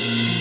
Bye.